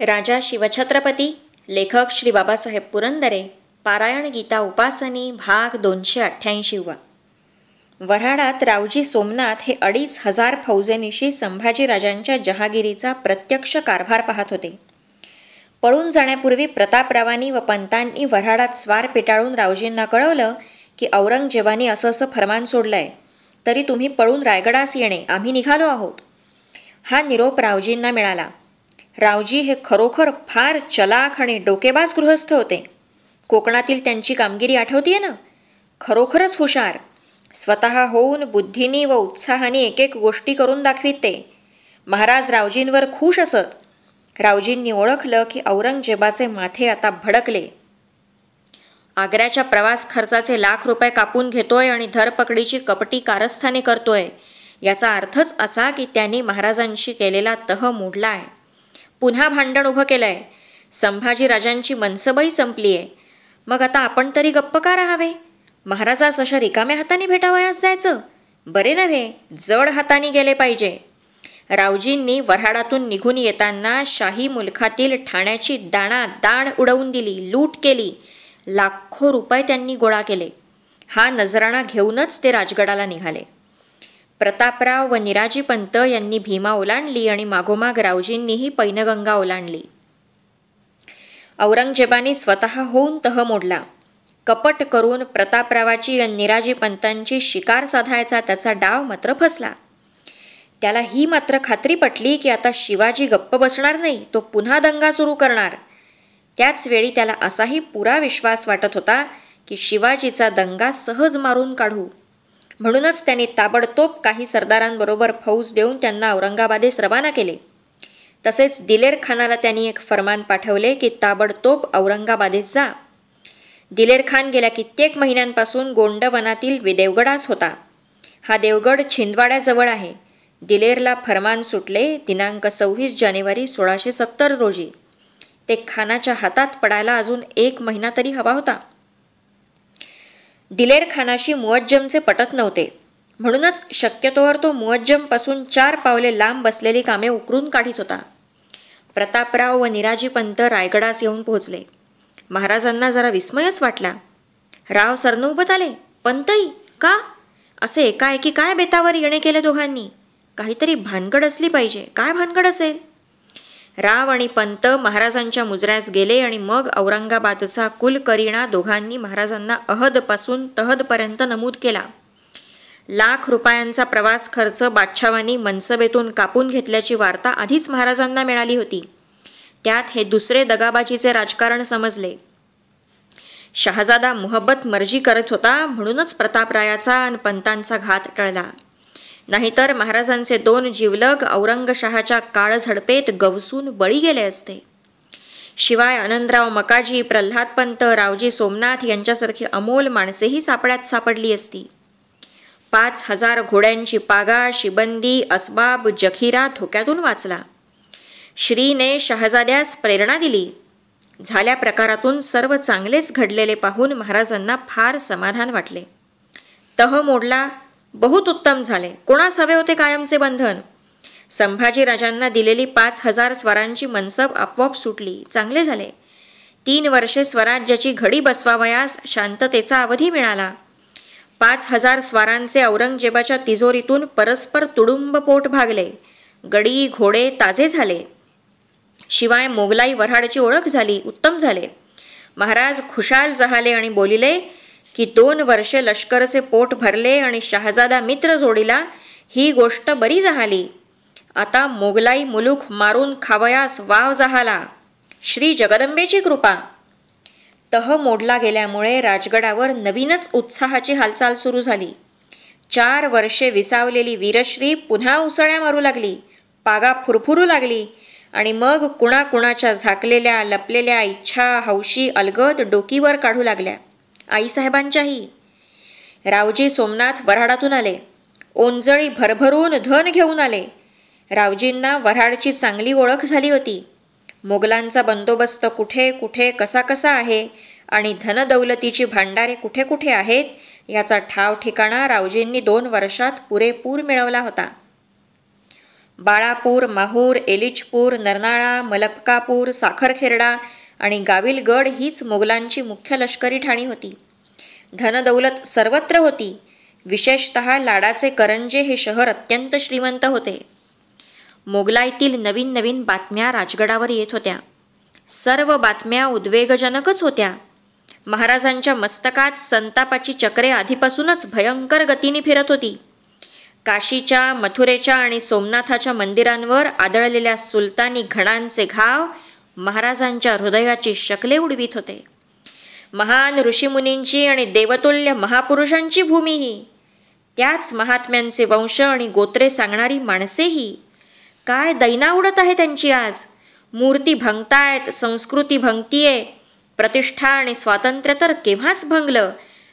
राजा शिवछत्रपती लेखक श्री बाबासाहेब पुरंदरे पारायण गीता उपासनी भाग दोनशे अठ्ठ्याऐंशीवा वऱ्हाडात रावजी सोमनाथ हे अडीच हजार फौजेनिशी संभाजीराजांच्या जहागिरीचा प्रत्यक्ष कारभार पाहत होते. पळून जाण्यापूर्वी प्रतापरावांनी व पंतांनी वऱ्हाडात स्वार पेटाळून रावजींना कळवलं की औरंगजेबानी असं असं फरमान सोडलंय तरी तुम्ही पळून रायगडास येणे आम्ही निघालो आहोत. हा निरोप रावजींना मिळाला. रावजी हे खरोखर फार चलाख आणि डोकेबाज गृहस्थ होते. कोकणातील त्यांची कामगिरी आठवतीये ना? खरोखरच हुशार. स्वतः होऊन बुद्धीनी व उत्साहाने एक एक गोष्टी करून दाखवित ते. महाराज रावजींवर खुश असत. रावजींनी ओळखलं की औरंगजेबाचे माथे आता भडकले. आग्र्याच्या प्रवास खर्चाचे लाख रुपये कापून घेतोय आणि धरपकडीची कपटी कारस्थाने करतोय. याचा अर्थच असा की त्यांनी महाराजांशी केलेला तह मोडला आहे. पुन्हा भांडण उभं केलंय. संभाजीराजांची मनसबही संपली आहे. मग आता आपण तरी गप्प का राहावे? महाराजास अशा रिकाम्या हाताने भेटावयास जायचं? बरे नव्हे जड हाताने गेले पाहिजे. रावजींनी वऱ्हाडातून निघून येताना शाही मुलखातील ठाण्याची दाणा दाण उडवून दिली लूट केली. लाखो रुपये त्यांनी गोळा केले. हा नजराणा घेऊनच ते राजगडाला निघाले. प्रतापराव व निराजी पंत यांनी भीमा ओलांडली आणि मागोमाग रावजींनीही पैनगंगा ओलांडली. औरंगजेबाने स्वतः होऊन तह मोडला. कपट करून प्रतापरावाची निराजी पंतांची शिकार साधायचा त्याचा डाव मात्र फसला. त्याला ही मात्र खात्री पटली की आता शिवाजी गप्प बसणार नाही तो पुन्हा दंगा सुरू करणार. त्याच वेळी त्याला असाही पुरा विश्वास वाटत होता की शिवाजीचा दंगा सहज मारून काढू. म्हणूनच त्यांनी ताबडतोब काही सरदारांबरोबर फौज देऊन त्यांना औरंगाबादेस रवाना केले. तसेच दिलेर खानाला त्यांनी एक फरमान पाठवले की ताबडतोब औरंगाबादेस जा. दिलेर खान गेल्या कित्येक महिन्यांपासून गोंडवनातील देवगडास होता. हा देवगड छिंदवाड्याजवळ आहे. दिलेरला फरमान सुटले दिनांक सव्वीस जानेवारी सोळाशे सत्तर रोजी. ते खानाच्या हातात पडायला अजून एक महिना तरी हवा होता. दिलेर खानाशी मुअज्जमचे पटत नव्हते. म्हणूनच शक्यतोवर तो मुअज्जमपासून चार पावले लांब बसलेली कामे उकरून काढीत होता. प्रतापराव व निराजीपंत रायगडास येऊन पोहोचले. महाराजांना जरा विस्मयच वाटला. राव सरनौबत आले पंतई का? असे एकाएकी काय बेतावर येणे केले दोघांनी? काहीतरी भानगड असली पाहिजे. काय भानगड असेल? राव आणि पंत महाराजांच्या मुजऱ्यास गेले आणि मग औरंगाबादचा कुलकरीणा दोघांनी महाराजांना अहदपासून तहदपर्यंत नमूद केला. लाख रुपयांचा प्रवास खर्च बादशावानी मनसबेतून कापून घेतल्याची वार्ता आधीच महाराजांना मिळाली होती. त्यात हे दुसरे दगाबाजीचे राजकारण समजले. शहाजादा मुहब्बत मर्जी करत होता म्हणूनच प्रतापरायाचा आणि पंतांचा घात टळला. नाहीतर महाराजांचे दोन जीवलग औरंगशहाच्या काळझडपेत गवसून बळी गेले असते. शिवाय आनंदराव मकाजी प्रल्हादपंत रावजी सोमनाथ यांच्यासारखी अमोल माणसेही सापड्यात सापडली असती. पाच हजार घोड्यांची पागा शिबंदी असबाब जखीरा धोक्यातून वाचला. श्रीने शहजाद्यास प्रेरणा दिली. झाल्या प्रकारातून सर्व चांगलेच घडलेले पाहून महाराजांना फार समाधान वाटले. तह मोडला बहुत उत्तम झाले. कोणास हवे होते कायमचे बंधन? संभाजीराजांना दिलेली पाच हजार स्वरांची मनसब आपोआप सुटली. चांगले झाले. तीन वर्षे स्वराज्याची घडी बसवावयास शांततेचा अवधी मिळाला. पाच हजार स्वारांचे औरंगजेबाच्या तिजोरीतून परस्पर तुडुंब पोट भागले. गडी घोडे ताजे झाले. शिवाय मोगलाई वऱ्हाडची ओळख झाली उत्तम झाले. महाराज खुशाल जहाले आणि बोलिले की दोन वर्षे लष्करचे पोट भरले आणि शहाजादा मित्र जोडीला ही गोष्ट बरी झाली. आता मोगलाई मुलूक मारून खावयास वाव जहाला. श्री जगदंबेची कृपा. तह मोडला गेल्यामुळे राजगडावर नवीनच उत्साहाची हालचाल सुरू झाली. चार वर्षे विसावलेली वीरश्री पुन्हा उसळ्या मारू लागली पागा फुरफुरू लागली आणि मग कुणाकुणाच्या झाकलेल्या लपलेल्या इच्छा हौशी अलगद डोकीवर काढू लागल्या. आईसाहेबांच्याही. रावजी सोमनाथ वऱ्हाडातून आले. ओंजळी भरभरून धन घेऊन आले. रावजींना वऱ्हाडची चांगली ओळख झाली होती. मोगलांचा बंदोबस्त कुठे कुठे कसा कसा आहे आणि धनदौलतीची भांडारे कुठे कुठे आहेत याचा ठाव ठिकाणा रावजींनी दोन वर्षात पुरेपूर मिळवला होता. बाळापूर माहूर एलिचपूर नरनाळा मलक्कापूर साखरखेरडा आणि गाविलगड हीच मोगलांची मुख्य लष्करी ठाणी होती. धनदौलत सर्वत्र होती. विशेषत लाडाचे करंजे हे शहर अत्यंत श्रीमंत होते. मोगलाईतील नवीन नवीन बातम्या राजगडावर येत होत्या. सर्व बातम्या उद्वेगजनकच होत्या. महाराजांच्या मस्तकात संतापाची चक्रे आधीपासूनच भयंकर गतीने फिरत होती. काशीच्या मथुरेच्या आणि सोमनाथाच्या मंदिरांवर आदळलेल्या सुलतानी घणांचे घाव महाराजांच्या हृदयाची शकले उडवीत होते. महान ऋषीमुनींची आणि देवतुल्य महापुरुषांची भूमी ही. त्याच महात्म्यांचे वंश आणि गोत्रे सांगणारी माणसेही काय दैना उडत आहे त्यांची आज? मूर्ती भंगतायत संस्कृती भंगतीये. प्रतिष्ठा आणि स्वातंत्र्य तर केव्हाच भंगलं?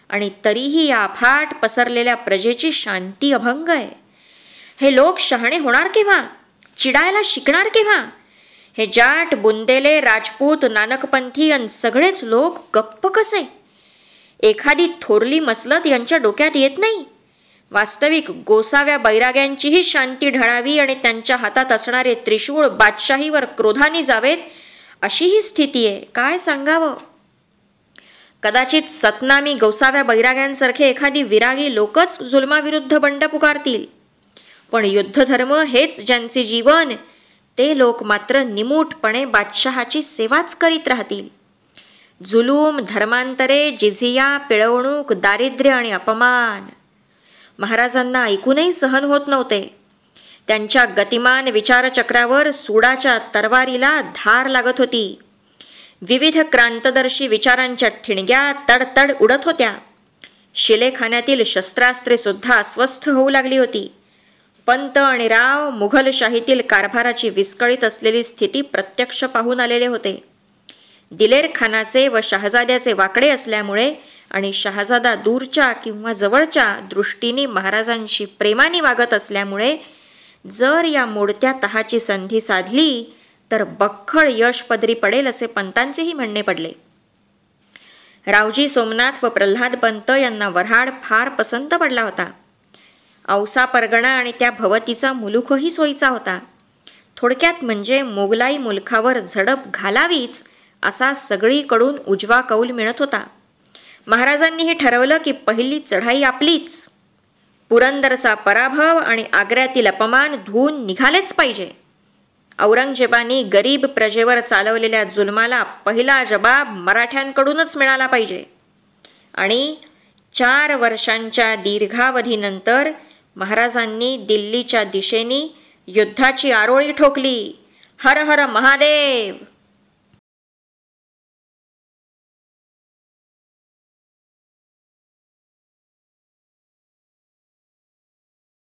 आणि तरीही या अफाट पसरलेल्या प्रजेची शांती अभंग आहे. हे लोक शहाणे होणार केव्हा? चिडायला शिकणार केव्हा? हे जाट बुंदेले राजपूत नानकपंथी आणि सगळेच लोक गप्प कसे? एखादी थोरली मसलत यांच्या डोक्यात येत नाही. वास्तविक गोसाव्या बैराग्यांचीही शांती ढळावी आणि त्यांच्या हातात असणारे त्रिशूळ बादशाहीवर क्रोधाने जावेत अशी ही स्थिती आहे. काय सांगावं? कदाचित सतनामी गोसाव्या बैराग्यांसारखे एखादी विरागी लोकच जुलमाविरुद्ध बंड पुकारतील. पण युद्धधर्म हेच ज्यांचे जीवन ते लोक मात्र निमूटपणे बादशहाची सेवाच करीत राहतील. जुलूम धर्मांतरे जिझिया पिळवणूक दारिद्र्य आणि अपमान. महाराजांना ऐकूनही सहन होत नव्हते. त्यांच्या गतिमान विचारचक्रावर सुडाच्या तरवारीला धार लागत होती. विविध क्रांतदर्शी विचारांच्या ठिणग्या तडतड उडत होत्या. शिलेखान्यातील शस्त्रास्त्रे सुद्धा अस्वस्थ होऊ लागली होती. पंत आणि राव मुघलशाहीतील कारभाराची विस्कळीत असलेली स्थिती प्रत्यक्ष पाहून आलेले होते. दिलेर खानाचे व शहाजाद्याचे वाकडे असल्यामुळे आणि शहाजादा दूरच्या किंवा जवळच्या दृष्टीने महाराजांशी प्रेमाने वागत असल्यामुळे जर या मोडत्या तहाची संधी साधली तर बख्खळ यश पदरी पडेल असे पंतांचेही म्हणणे पडले. रावजी सोमनाथ व प्रल्हाद पंत यांना वऱ्हाड फार पसंत पडला होता. औसा परगणा आणि त्या भवतीचा मुलुखही सोयीचा होता. थोडक्यात म्हणजे मोगलाई मुलखावर झडप घालावीच असा सगळीकडून उजवा कौल मिळत होता. महाराजांनी हे ठरवलं की पहिली चढाई आपलीच. पुरंदरचा पराभव आणि आग्र्यातील अपमान धुवून निघालेच पाहिजे. औरंगजेबाने गरीब प्रजेवर चालवलेल्या जुलमाला पहिला जबाब मराठ्यांकडूनच मिळाला पाहिजे. आणि चार वर्षांच्या दीर्घावधीनंतर महाराजांनी दिल्लीच्या दिशेने युद्धाची आरोळी ठोकली. हर हर महादेव!